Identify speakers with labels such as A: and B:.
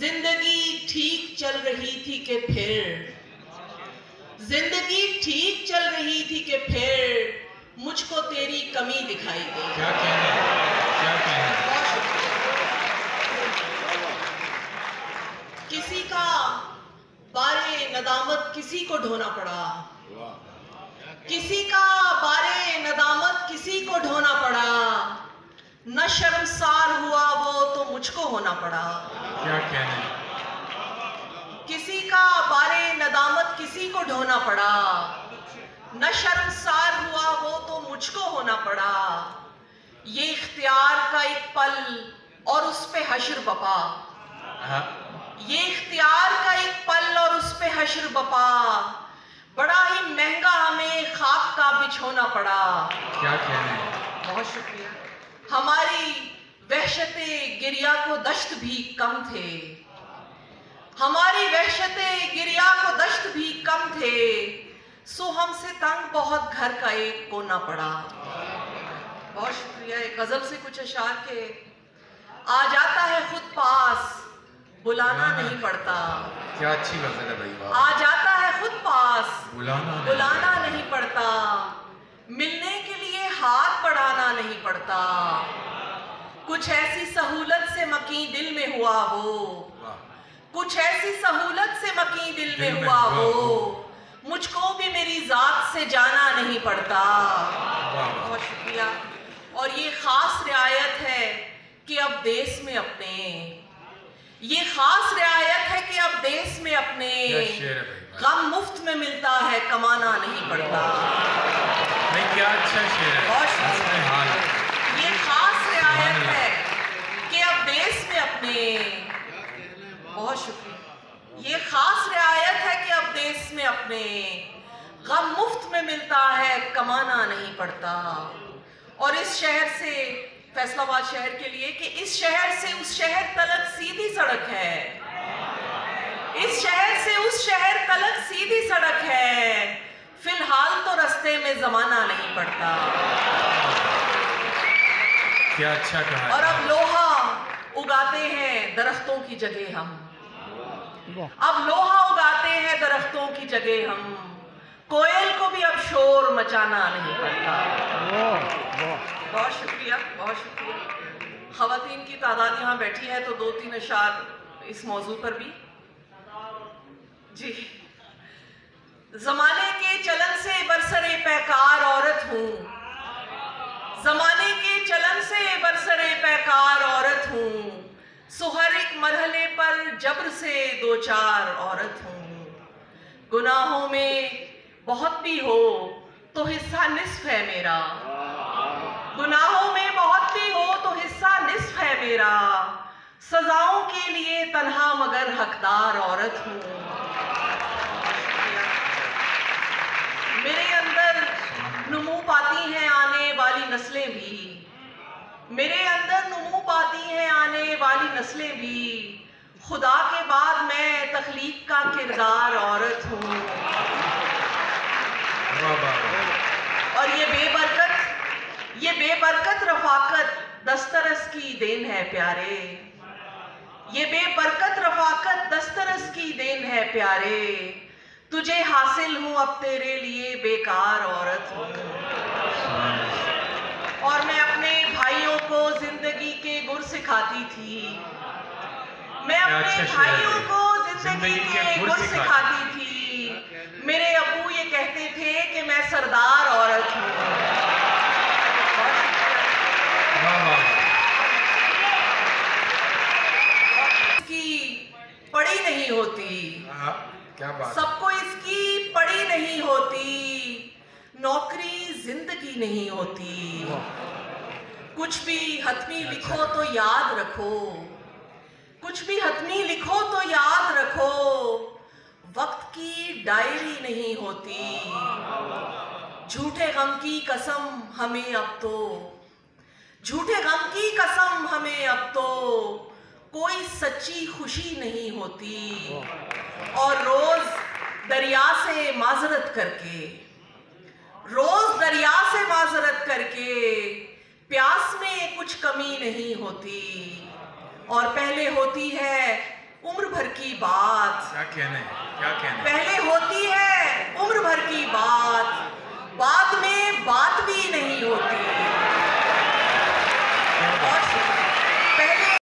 A: ज़िंदगी ठीक चल रही थी कि फिर? ज़िंदगी ठीक चल रही थी कि फिर? मुझको तेरी कमी दिखाई दी।
B: क्या कहना क्या कहना
A: किसी का बारे नदामत किसी को ढोना पड़ा? किसी का बारे नदामत किसी को ढोना पड़ा? न शर्मसार हुआ वो तो मुझको होना पड़ा।
B: क्या कहना
A: किसी का बारे नदामत किसी को ढोना पड़ा। न शर्मसार हुआ वो तो मुझको होना पड़ा। ये इख्तियार का एक पल और उस पे हशर बपा।
B: हाँ।
A: ये इख्तियार का एक पल और उस पे हशर बपा। बड़ा ही महँगा हमें खाक का बिछोना पड़ा।
B: क्या कहना
A: बहुत शुक्रिया। हमारी वहशत गिरिया को दश्त भी कम थे। हमारी वहशत गिरिया को दश्त भी कम थे। सो हमसे तंग बहुत घर का एक कोना पड़ा। बहुत शुक्रिया एक गज़ल से कुछ अशार के। आ जाता है खुद पास बुलाना नहीं पड़ता।
B: क्या अच्छी गज़ल है भाई
A: आ जाता है खुद पास
B: बुलाना
A: बुलाना नहीं पड़ता। मिलने के लिए हाथ बढ़ाना नहीं पड़ता। कुछ ऐसी सहूलत से मकी दिल में हुआ
B: हो
A: कुछ ऐसी सहूलत से मकी दिल में
B: दिल में
A: हुआ वो। मुझको भी मेरी जात से जाना नहीं पड़ता। बहुत शुक्रिया। और ये खास रियायत है कि अब देश में अपने। ये खास रियायत है कि अब देश में अपने।
B: है।
A: गम मुफ़्त में मिलता है कमाना नहीं पड़ता।
B: नहीं क्या अच्छा शेर है।
A: बहुत शुक्रिया।
B: हंसने हाल
A: ये खास रियायत
B: सुभान
A: है कि अब देश में अपने बहुत शुक्रिया ये खास रियायत है कि अब देश में अपने गम मुफ़्त में मिलता है कमाना नहीं पड़ता। और इस शहर से फैसलाबाद शहर के लिए कि इस शहर से उस शहर तलक सीधी सड़क है। इस शहर से उस शहर तलक सीधी सड़क है। फ़िलहाल तो रास्ते में जमाना नहीं पड़ता।
B: क्या अच्छा कहा
A: और अब लोहा उगाते हैं दरख्तों की जगह हम। अब लोहा उगाते हैं दरख्तों की जगह हम। कोयल को भी अब मचाना नहीं पड़ता। बहुत शुक्रिया बहुत शुक्रिया। खातन की तादाद यहाँ बैठी है तो दो तीन अशार इस मौजू पर भी। जी। जमाने के चलन से बरसरे पैकार औरत हूँ। जमाने के चलन से बरसरे पैकार औरत हूँ। सुहर एक मरहले पर जबर से दो चार औरत हूँ। गुनाहों में बहुत भी हो तो हिस्सा निस्फ है मेरा। गुनाहों में बहुत भी हो तो हिस्सा निस्फ है मेरा। सजाओं के लिए तन्हा मगर हकदार औरत हूँ। मेरे अंदर नुमू पाती हैं आने वाली नस्लें भी। मेरे अंदर नुमू पाती हैं आने वाली नस्लें भी। खुदा के बाद मैं तखलीक का किरदार औरत हूँ। और ये बेबरकत ये बेबरकत रफाकत दस्तरस की देन है प्यारे। ये बेबरकत रफाकत दस्तरस की देन है प्यारे। तुझे हासिल हूँ अब तेरे लिए बेकार औरत। हूँ और मैं अपने भाइयों को ज़िंदगी के गुर सिखाती थी। मैं अपने
B: अच्छा
A: भाइयों को ज़िंदगी
B: के गुर सिखाती
A: थी। मेरे अबू ये कहते थे कि मैं सरदार औरत हूँ। पड़ी नहीं होती।
B: हाँ, क्या बात
A: सबको इसकी पड़ी नहीं होती। नौकरी ज़िंदगी नहीं होती। कुछ भी हतमी लिखो तो याद रखो। कुछ भी हतमी लिखो तो याद रखो। वक्त की डायरी नहीं होती। झूठे गम की कसम हमें अब तो। झूठे गम की कसम हमें अब तो। कोई सच्ची खुशी नहीं होती। और रोज दरिया से माजरत करके, रोज दरिया से माजरत करके प्यास में कुछ कमी नहीं होती। और पहले होती है उम्र भर की बात।
B: क्या कहने क्या कहना
A: पहले है